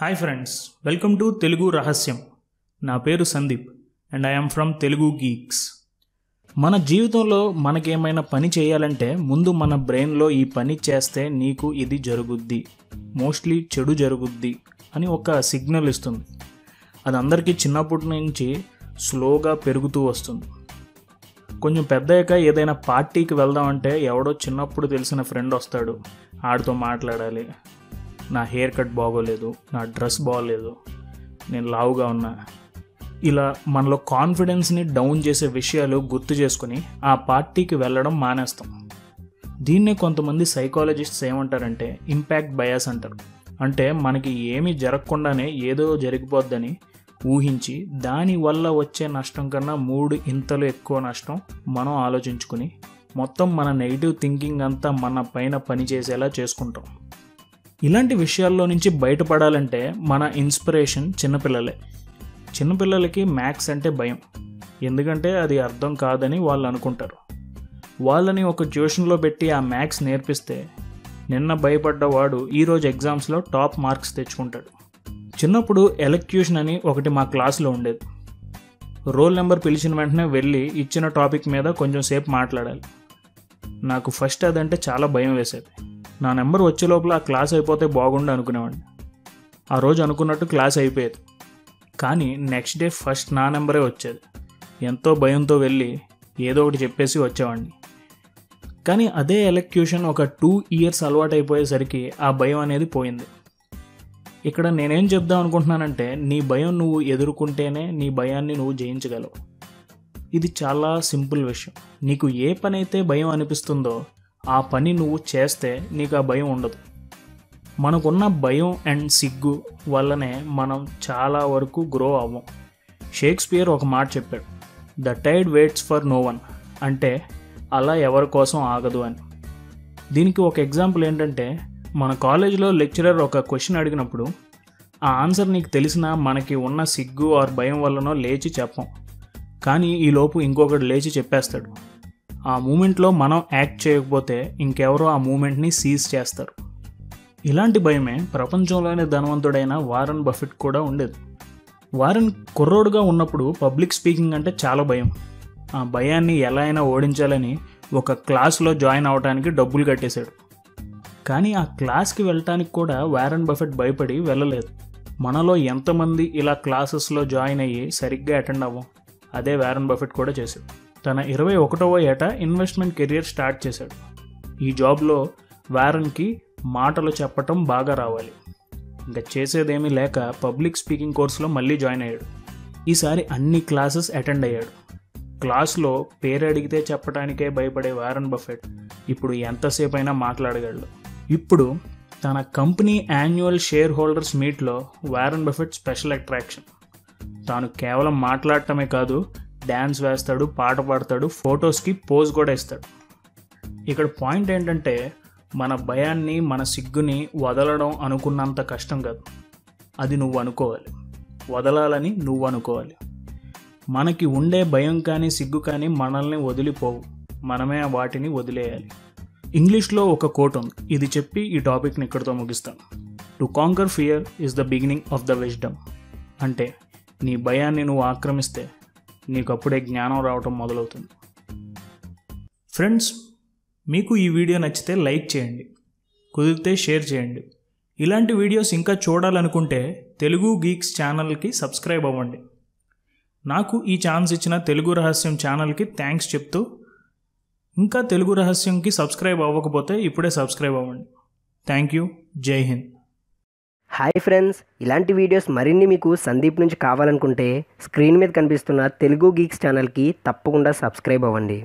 Hi friends welcome to Telugu రహస్యం నా పేరు Sandeep and I'm from Telugu geeks మన జీవితంలో మనకేమైనా పని చేయాలంటే ముందు మన బ్రెయిన్లో ఈ పని చేస్తే నీకు ఇది జరుగుద్ది మోస్ట్లీ చెడు జరుగుద్ది అని ఒక సిగ్నల్ ఇస్తుంది. అది అందరికీ చిన్నప్పటి నుంచి స్లోగా పెరుగుతూ వస్తుంది. కొంచెం పెద్దయ్యాక ఏదైనా పార్టీకి వెళ్దామంటే ఎవడో చిన్నప్పుడు తెలిసిన ఫ్రెండ్ వస్తాడు ఆడితో మాట్లాడాలి నా హెయిర్ కట్ బాగోలేదు నా డ్రెస్ బాగోలేదు నేను లావుగా ఉన్నా. ఇలా మనలో కాన్ఫిడెన్స్ని డౌన్ చేసే విషయాలు గుర్తు చేసుకుని ఆ పార్టీకి వెళ్ళడం మానేస్తాం. దీన్నే కొంతమంది సైకాలజిస్ట్స్ ఏమంటారంటే ఇంపాక్ట్ బయాస్ అంటారు. అంటే మనకి ఏమీ జరగకుండానే ఏదో జరిగిపోద్దని ఊహించి దానివల్ల వచ్చే నష్టం కన్నా మూడు ఇంతలు ఎక్కువ నష్టం మనం ఆలోచించుకుని మొత్తం మన నెగిటివ్ థింకింగ్ అంతా మన పైన పనిచేసేలా చేసుకుంటాం. ఇలాంటి విషయాల్లో నుంచి బయటపడాలంటే మన ఇన్స్పిరేషన్ చిన్నపిల్లలే. చిన్నపిల్లలకి మ్యాథ్స్ అంటే భయం. ఎందుకంటే అది అర్థం కాదని వాళ్ళు అనుకుంటారు. వాళ్ళని ఒక ట్యూషన్లో పెట్టి ఆ మ్యాథ్స్ నేర్పిస్తే నిన్న భయపడ్డవాడు ఈరోజు ఎగ్జామ్స్లో టాప్ మార్క్స్ తెచ్చుకుంటాడు. చిన్నప్పుడు ఎలక్యూషన్ అని ఒకటి మా క్లాస్లో ఉండేది. రోల్ నెంబర్ పిలిచిన వెంటనే వెళ్ళి ఇచ్చిన టాపిక్ మీద కొంచెం సేపు మాట్లాడాలి. నాకు ఫస్ట్ అదంటే చాలా భయం వేసేది. నా నెంబర్ వచ్చే లోపల ఆ క్లాస్ అయిపోతే బాగుండు అనుకునేవాడిని. ఆ రోజు అనుకున్నట్టు క్లాస్ అయిపోయేది. కానీ నెక్స్ట్ డే ఫస్ట్ నా నెంబరే వచ్చేది. ఎంతో భయంతో వెళ్ళి ఏదో ఒకటి చెప్పేసి వచ్చేవాడిని. కానీ అదే ఎలక్యూషన్ ఒక టూ ఇయర్స్ అలవాటు అయిపోయేసరికి ఆ భయం అనేది పోయింది. ఇక్కడ నేనేం చెప్దాం అనుకుంటున్నానంటే నీ భయం నువ్వు ఎదుర్కొంటేనే నీ భయాన్ని నువ్వు జయించగలవు. ఇది చాలా సింపుల్ విషయం. నీకు ఏ పని అయితే భయం అనిపిస్తుందో ఆ పని నువ్వు చేస్తే నీకు ఆ భయం ఉండదు. మనకున్న భయం అండ్ సిగ్గు వల్లనే మనం చాలా వరకు గ్రో అవ్వం. షేక్స్పియర్ ఒక మాట చెప్పాడు. The tide waits for no one అంటే అలా ఎవరి కోసం ఆగదు అని. దీనికి ఒక ఎగ్జాంపుల్ ఏంటంటే మన కాలేజీలో లెక్చరర్ ఒక క్వశ్చన్ అడిగినప్పుడు ఆ ఆన్సర్ నీకు తెలిసినా మనకి ఉన్న సిగ్గు ఆర్ భయం వల్లనో లేచి చెప్పం. కానీ ఈలోపు ఇంకొకటి లేచి చెప్పేస్తాడు. ఆ మూమెంట్లో మనం యాక్ట్ చేయకపోతే ఇంకెవరో ఆ మూమెంట్ని సీజ్ చేస్తారు. ఇలాంటి భయమే ప్రపంచంలోనే ధనవంతుడైన వారన్ బఫెట్ కూడా ఉండేది. వారన్ కుర్రోడుగా ఉన్నప్పుడు పబ్లిక్ స్పీకింగ్ అంటే చాలా భయం. ఆ భయాన్ని ఎలా అయినా ఓడించాలని ఒక క్లాస్లో జాయిన్ అవడానికి డబ్బులు కట్టేశాడు. కానీ ఆ క్లాస్కి వెళ్ళటానికి కూడా వారన్ బఫెట్ భయపడి వెళ్ళలేదు. మనలో ఎంతమంది ఇలా క్లాసెస్లో జాయిన్ అయ్యి సరిగ్గా అటెండ్ అవ్వం అదే వారన్ బఫెట్ కూడా చేశాడు. తన ఇరవై ఒకటవ ఏట ఇన్వెస్ట్మెంట్ కెరియర్ స్టార్ట్ చేశాడు. ఈ జాబ్లో వారన్కి మాటలు చెప్పటం బాగా రావాలి. ఇంకా చేసేదేమీ లేక పబ్లిక్ స్పీకింగ్ కోర్సులో మళ్ళీ జాయిన్ అయ్యాడు. ఈసారి అన్ని క్లాసెస్ అటెండ్ అయ్యాడు. క్లాస్లో పేరు అడిగితే చెప్పడానికే భయపడే వారన్ బఫెట్ ఇప్పుడు ఎంతసేపు అయినా మాట్లాడగలడు. ఇప్పుడు తన కంపెనీ యాన్యువల్ షేర్ హోల్డర్స్ మీట్లో వారన్ బఫెట్ స్పెషల్ అట్రాక్షన్. తాను కేవలం మాట్లాడటమే కాదు డ్యాన్స్ వేస్తాడు పాట పాడతాడు ఫొటోస్కి పోజ్ కూడా ఇస్తాడు. ఇక్కడ పాయింట్ ఏంటంటే మన భయాన్ని మన సిగ్గుని వదలడం అనుకున్నంత కష్టం కాదు. అది నువ్వు అనుకోవాలి. వదలాలని నువ్వు అనుకోవాలి. మనకి ఉండే భయం కానీ సిగ్గు కానీ మనల్ని వదిలిపోవు. మనమే వాటిని వదిలేయాలి. ఇంగ్లీష్లో ఒక కోట్ ఉంది. ఇది చెప్పి ఈ టాపిక్ని ఇక్కడితో ముగిస్తాను. To conquer fear is the beginning of the wisdom అంటే నీ భయాన్ని నువ్వు ఆక్రమిస్తే నీకు అప్పుడే జ్ఞానం రావటం మొదలవుతుంది. ఫ్రెండ్స్ మీకు ఈ వీడియో నచ్చితే లైక్ చేయండి కుదిరితే షేర్ చేయండి. ఇలాంటి వీడియోస్ ఇంకా చూడాలనుకుంటే తెలుగు గీక్స్ ఛానల్కి సబ్స్క్రైబ్ అవ్వండి. నాకు ఈ ఛాన్స్ ఇచ్చిన తెలుగు రహస్యం ఛానల్కి థ్యాంక్స్ చెప్తూ ఇంకా తెలుగు రహస్యంకి సబ్స్క్రైబ్ అవ్వకపోతే ఇప్పుడే సబ్స్క్రైబ్ అవ్వండి. Thank you. జై హింద్. హాయ్ ఫ్రెండ్స్ ఇలాంటి వీడియోస్ మరిన్ని మీకు సందీప్ నుంచి కావాలనుకుంటే స్క్రీన్ మీద కనిపిస్తున్న తెలుగు గీక్స్ ఛానల్కి తప్పకుండా సబ్స్క్రైబ్ అవ్వండి.